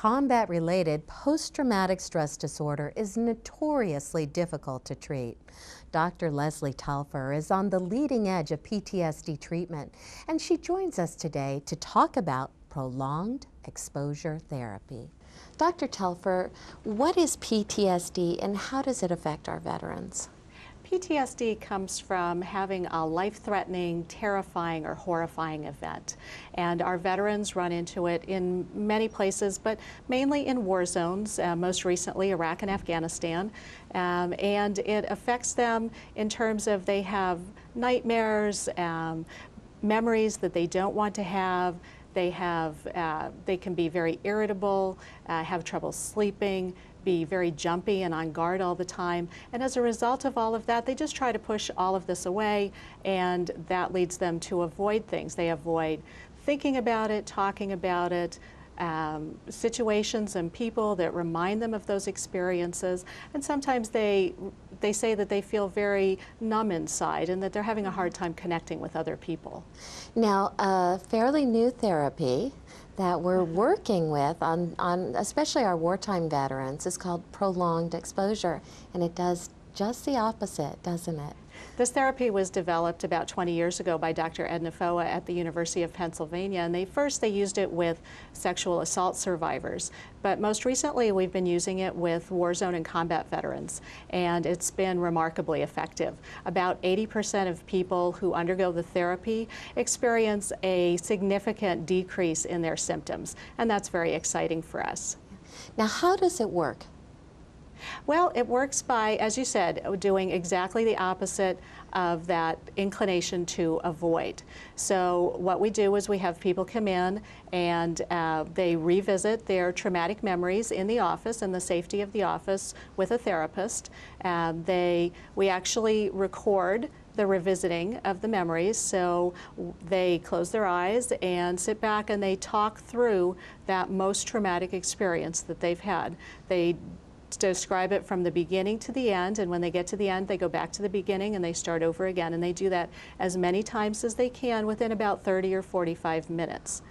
Combat related post traumatic stress disorder is notoriously difficult to treat. Dr. Leslie Telfer is on the leading edge of PTSD treatment, and she joins us today to talk about prolonged exposure therapy. Dr. Telfer, what is PTSD and how does it affect our veterans? PTSD comes from having a life-threatening, terrifying, or horrifying event. And our veterans run into it in many places, but mainly in war zones, uh, most recently Iraq and Afghanistan. Um, and it affects them in terms of they have nightmares, um, memories that they don't want to have, they have, uh, they can be very irritable, uh, have trouble sleeping, be very jumpy and on guard all the time. And as a result of all of that, they just try to push all of this away, and that leads them to avoid things. They avoid thinking about it, talking about it, um, situations and people that remind them of those experiences. And sometimes they, they say that they feel very numb inside and that they're having a hard time connecting with other people. Now, a fairly new therapy that we're mm-hmm. working with on, on especially our wartime veterans. Is called prolonged exposure and it does just the opposite doesn't it this therapy was developed about 20 years ago by Dr. Edna Foa at the University of Pennsylvania, and they first they used it with sexual assault survivors, but most recently we've been using it with war zone and combat veterans, and it's been remarkably effective. About 80% of people who undergo the therapy experience a significant decrease in their symptoms, and that's very exciting for us. Now, how does it work? Well, it works by, as you said, doing exactly the opposite of that inclination to avoid. So what we do is we have people come in and uh, they revisit their traumatic memories in the office in the safety of the office with a therapist. Uh, they, we actually record the revisiting of the memories. So they close their eyes and sit back and they talk through that most traumatic experience that they've had. They describe it from the beginning to the end, and when they get to the end, they go back to the beginning and they start over again. And they do that as many times as they can within about 30 or 45 minutes.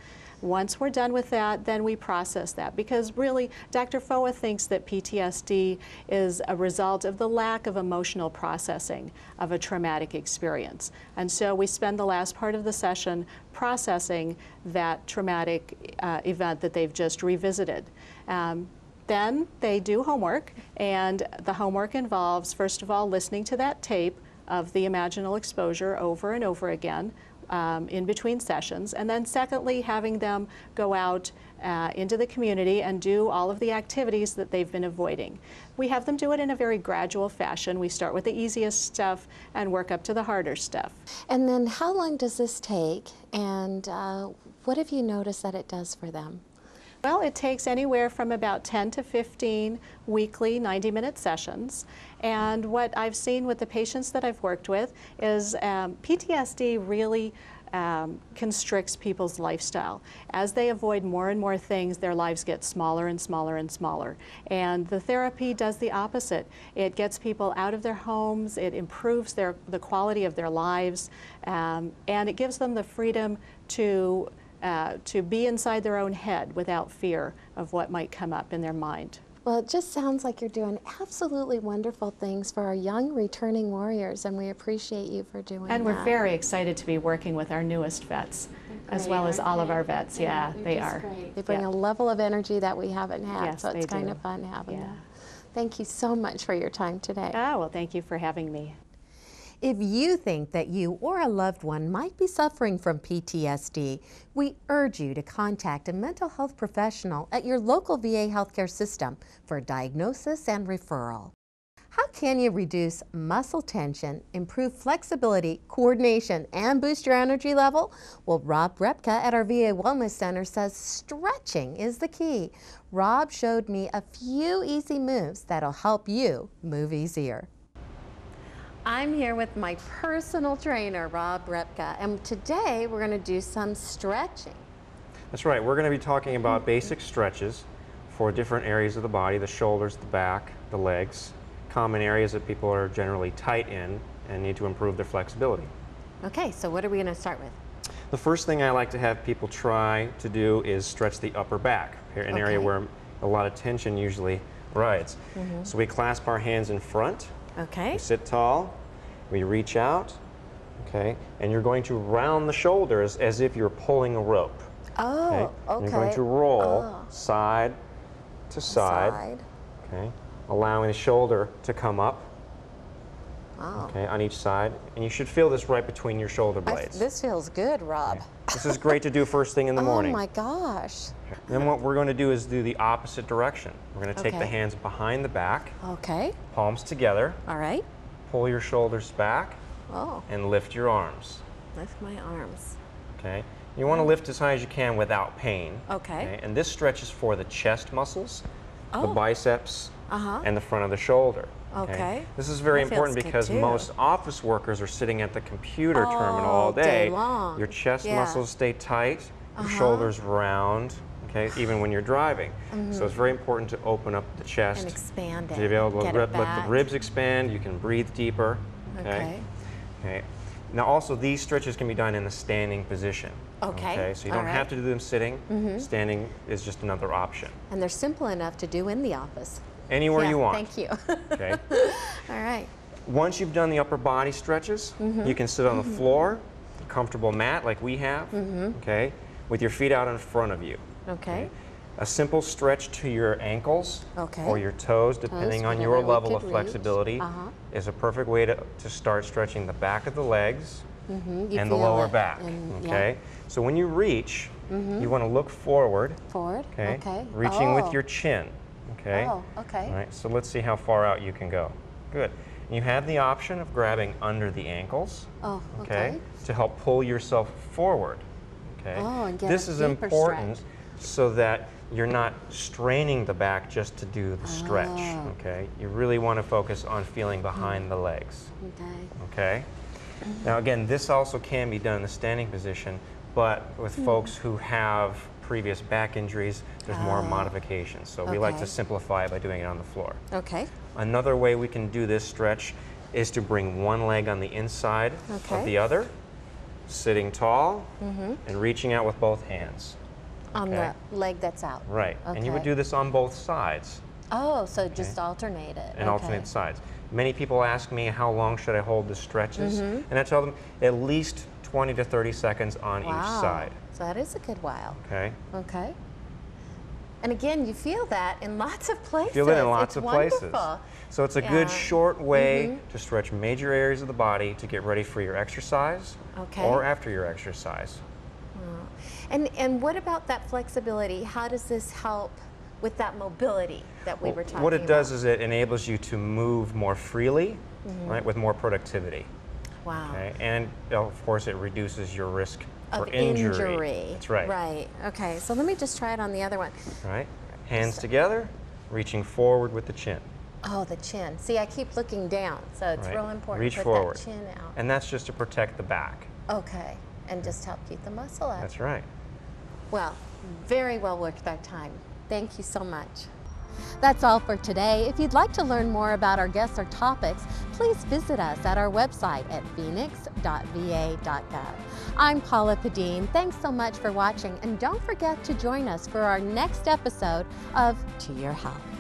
Once we're done with that, then we process that because really, Dr. Foa thinks that PTSD is a result of the lack of emotional processing of a traumatic experience. And so we spend the last part of the session processing that traumatic uh, event that they've just revisited. Um, then they do homework, and the homework involves, first of all, listening to that tape of the imaginal exposure over and over again um, in between sessions, and then secondly, having them go out uh, into the community and do all of the activities that they've been avoiding. We have them do it in a very gradual fashion. We start with the easiest stuff and work up to the harder stuff. And then how long does this take, and uh, what have you noticed that it does for them? Well, it takes anywhere from about 10 to 15 weekly 90-minute sessions. And what I've seen with the patients that I've worked with is um, PTSD really um, constricts people's lifestyle. As they avoid more and more things, their lives get smaller and smaller and smaller. And the therapy does the opposite. It gets people out of their homes, it improves their, the quality of their lives, um, and it gives them the freedom to uh, to be inside their own head without fear of what might come up in their mind. Well, it just sounds like you're doing absolutely wonderful things for our young returning warriors, and we appreciate you for doing and that. And we're very excited to be working with our newest vets, as well as all they? of our vets. Yeah, yeah they are. Great. They bring yeah. a level of energy that we haven't had, yes, so it's kind do. of fun having yeah. them. Thank you so much for your time today. Oh, well, thank you for having me. If you think that you or a loved one might be suffering from PTSD, we urge you to contact a mental health professional at your local VA healthcare system for diagnosis and referral. How can you reduce muscle tension, improve flexibility, coordination, and boost your energy level? Well, Rob Repka at our VA Wellness Center says stretching is the key. Rob showed me a few easy moves that'll help you move easier. I'm here with my personal trainer, Rob Repka, and today we're going to do some stretching. That's right. We're going to be talking about basic stretches for different areas of the body, the shoulders, the back, the legs, common areas that people are generally tight in and need to improve their flexibility. Okay, so what are we going to start with? The first thing I like to have people try to do is stretch the upper back, an area where a lot of tension usually rides. Mm-hmm. So we clasp our hands in front, Okay. sit tall, we reach out, okay, and you're going to round the shoulders as if you're pulling a rope. Oh, okay. And You're going to roll Oh. side to side, Side. okay, allowing the shoulder to come up, Wow. okay, on each side, and you should feel this right between your shoulder I- blades. this feels good, Rob. This is great to do first thing in the oh, morning. Oh my gosh. Then what we're going to do is do the opposite direction. We're going to take the hands behind the back, Okay. palms together, All right. pull your shoulders back, Oh, and lift your arms. lift my arms. Okay. You want to lift as high as you can without pain. Okay. And this stretches for the chest muscles, the Oh. Uh-huh. and the front of the shoulder. Okay. This is very That important because most office workers are sitting at the computer terminal all day day. long. Your chest Yeah. muscles stay tight, your Uh-huh. shoulders round, okay, even when you're driving. Mmm. So it's very important to open up the chest. Mm-hmm. And expand it. To be able to it let the ribs expand, you can breathe deeper. Okay. Okay. Now also these stretches can be done in a standing position. Okay, okay? So you don't right. have to do them sitting. Standing is just another option. And they're simple enough to do in the office. Anywhere Yeah, you want. Thank you. Okay. All right. Once you've done the upper body stretches, Mm-hmm. you can sit on the floor, a comfortable mat like we have, okay, with your feet out in front of you. Mm-hmm. Okay. A simple stretch to your ankles Okay. or your toes, depending on your level of flexibility, Uh-huh. is a perfect way to, to start stretching the back of the legs Mhm, and the lower it, back. and- yeah. okay? So when you reach, you want to look forward, Forward. okay? Okay. Reaching oh. with your chin, okay? Oh, okay. All right, so let's see how far out you can go. Good. You have the option of grabbing under the ankles, Oh, okay. to help pull yourself forward. Okay. Oh, and get this is important stretch. so that you're not straining the back just to do the stretch. Oh. Okay. You really want to focus on feeling behind the legs. Okay. Okay. Now again, this also can be done in the standing position, but with Hmm. folks who have previous back injuries, there's more modifications. So we like Ah. To simplify it by doing it on the floor. Okay. Another way we can do this stretch is to bring one leg on the inside Okay. Of the other, sitting tall, and reaching out with both hands. On Okay. the leg that's out. Right. And you would do this on both sides Oh, so just alternate it. and okay. alternate sides. Many people ask me how long should I hold the stretches, Mm-hmm. and I tell them at least 20 to 30 seconds on Wow. each side. So that is a good while. Okay. Okay. And again, you feel that in lots of places. Feel it in lots it's of places. So it's a Yeah. good short way Mhm. to stretch major areas of the body to get ready for your exercise Okay. or after your exercise. And and what about that flexibility? How does this help with that mobility that we were talking about? what it does is it enables you to move more freely, Mm-hmm. right, with more productivity. Wow. Okay, and of course it reduces your risk Of for injury. injury. That's right. Right. Okay. So let me just try it on the other one. Right. Hands together, reaching forward with the chin. Oh, the chin. See, I keep looking down, so it's right? real important Reach to put forward. that chin out. And that's just to protect the back. Okay. And just help keep the muscle up. That's right. Well, very well worked that time. Thank you so much. That's all for today. If you'd like to learn more about our guests or topics, please visit us at our website at phoenix.va.gov. I'm Paula Pedene. Thanks so much for watching, and don't forget to join us for our next episode of To Your Health.